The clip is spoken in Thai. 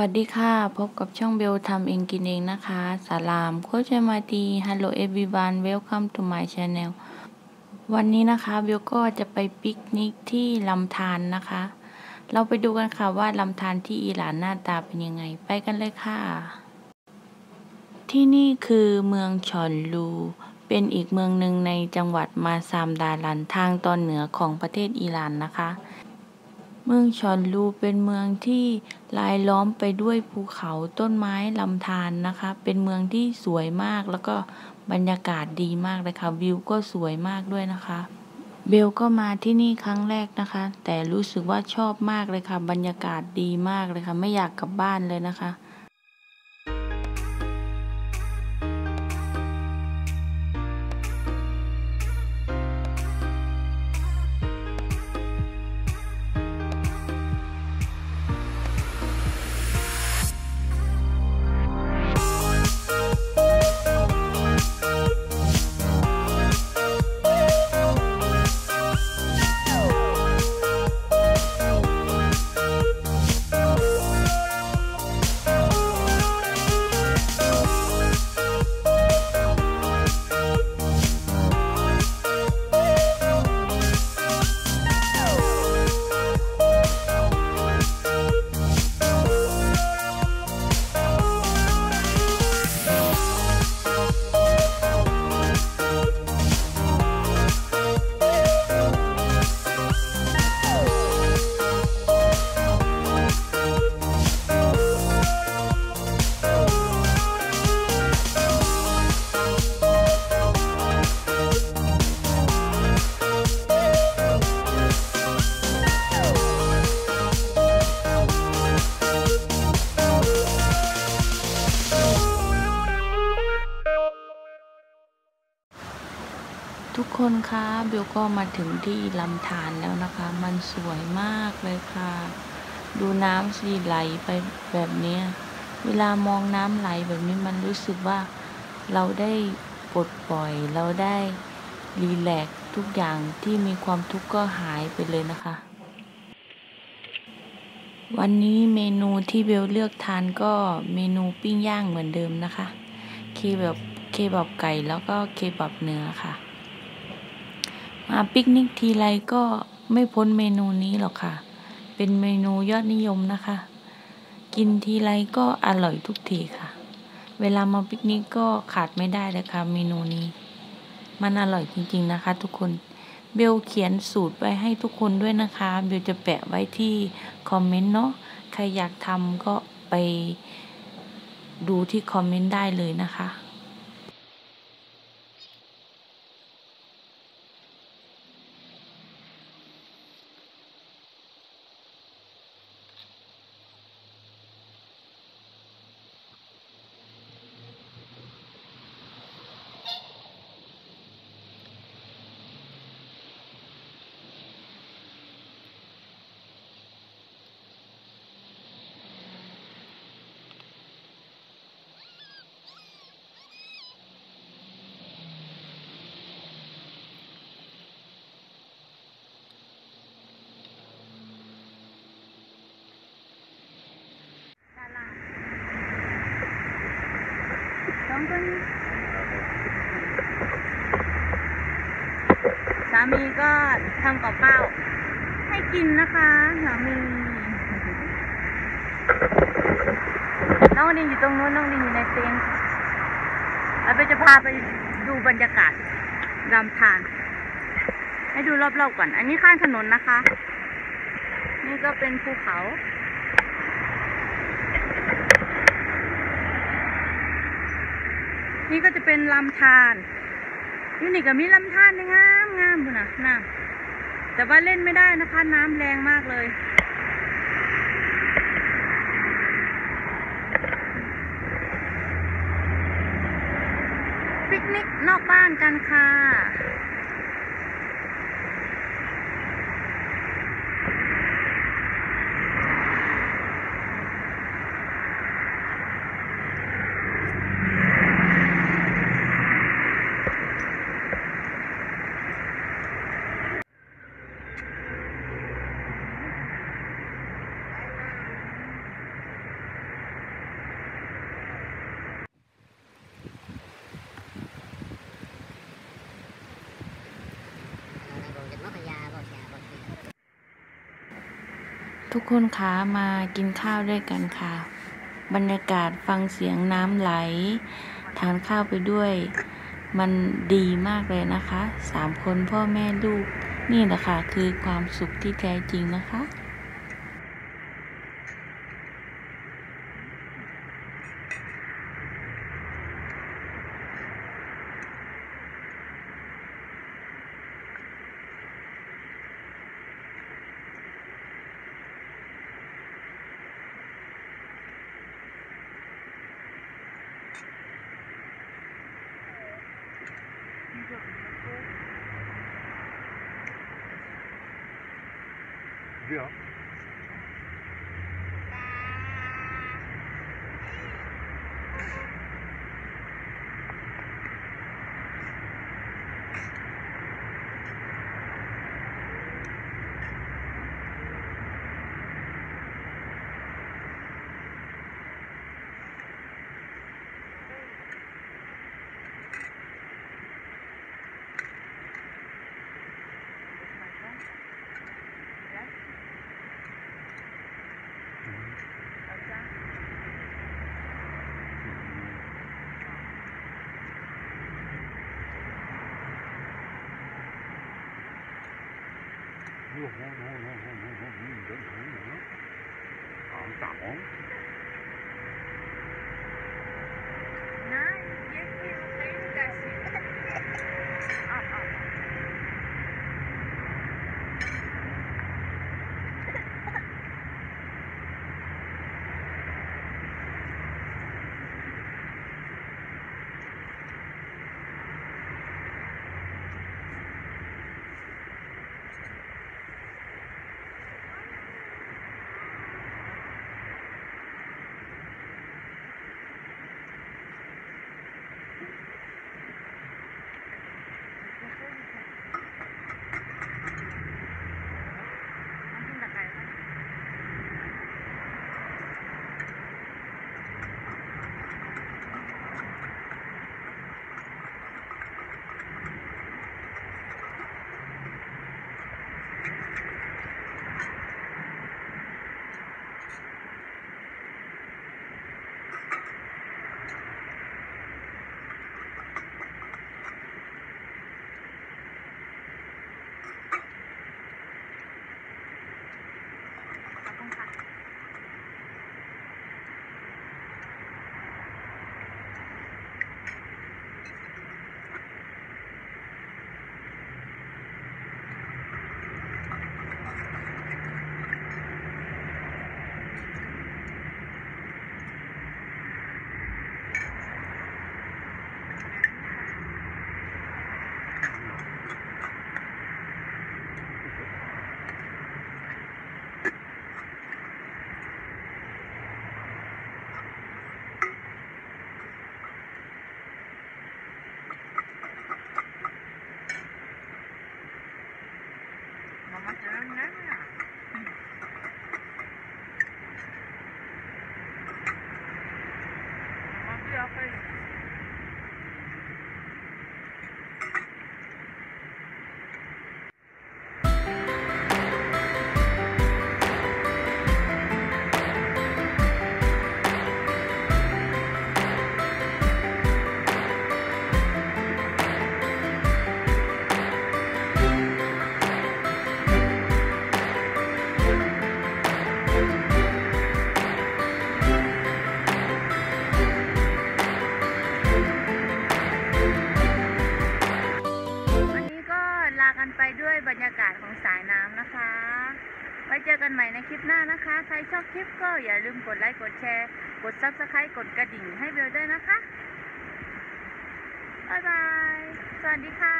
วัสดีค่ะ พบกับช่องเบลทำเองกินเองนะคะ سلام خوش آمدی hello everyone welcome to my channel วันนี้นะคะเบลก็จะไปปิกนิกที่ลำธารนะคะ เราไปดูกันค่ะว่าลำธารที่อิหร่านหน้าตาเป็นยังไง ไปกันเลยค่ะ ที่นี่คือเมืองชาลูส เป็นอีกเมืองหนึ่งในจังหวัดมาซานดารันทางตอนเหนือของประเทศอิหร่านนะคะ เมืองชอนลูเป็นเมืองที่รายล้อมไปด้วยภูเขาต้นไม้ลำธารนะคะ เป็นเมืองที่สวยมากแล้วก็บรรยากาศดีมากเลยค่ะวิวก็สวยมากด้วยนะคะ เบลก็มาที่นี่ครั้งแรกนะคะ แต่รู้สึกว่าชอบมากเลยค่ะ บรรยากาศดีมากเลยค่ะ ไม่อยากกลับบ้านเลยนะคะ ทุกคนคะเบลก็มาถึงที่ลำธารแล้วนะคะ มันสวยมากเลยค่ะ ดูน้ำสีไหลไปแบบนี้ เวลามองน้ำไหลแบบนี้มันรู้สึกว่าเราได้ปลดปล่อย เราได้รีแลกทุกอย่างที่มีความทุกข์ก็หายไปเลยนะคะ วันนี้เมนูที่เบลเลือกทานก็เมนูปิ้งย่างเหมือนเดิมนะคะ เคแบบเคบับไก่แล้วก็เคบับเนื้อค่ะ มาปิกนิกทีไรก็ไม่พ้นเมนูนี้หรอกค่ะ เป็นเมนูยอดนิยมนะคะ กินทีไรก็อร่อยทุกทีค่ะ เวลามาปิกนิกก็ขาดไม่ได้เลยค่ะเมนูนี้ มันอร่อยจริงๆนะคะ ทุกคน เบลเขียนสูตรไว้ให้ทุกคนด้วยนะคะ เบลจะแปะไว้ที่คอมเมนต์เนาะ ใครอยากทำก็ไปดูที่คอมเมนต์ได้เลยนะคะ สามีก็ทำกับข้าวให้กินนะคะสามีน้องดินอยู่ตรงนู้นน้องดินอยู่ในเต็นท์เราไปจะพาไปดูบรรยากาศรำธารให้ดูรอบๆก่อน อันนี้ข้างถนนนะคะ นี่ก็เป็นภูเขา นี่ก็จะเป็นลำธารยูนี่ก็มีลำธารงามงามบุนะน้ำแต่ว่าเล่นไม่ได้นะคะน้ำแรงมากเลย ปิกนิกนอกบ้านกันค่ะ ทุกคนคะมากินข้าวด้วยกันค่ะ บรรยากาศฟังเสียงน้ำไหล ทานข้าวไปด้วย มันดีมากเลยนะคะสามคนพ่อแม่ลูกนี่แหละค่ะคือความสุขที่แท้จริงนะคะ Yeah. 呦吼吼吼吼吼吼你的朋友啊大黄 กันไปด้วยบรรยากาศของสายน้ำนะคะ ไว้เจอกันใหม่ในคลิปหน้านะคะ ใครชอบคลิปก็อย่าลืมกดไลค์กดแชร์ กด subscribe กดกระดิ่งให้เบลด้วยนะคะ บ๊ายบาย สวัสดีค่ะ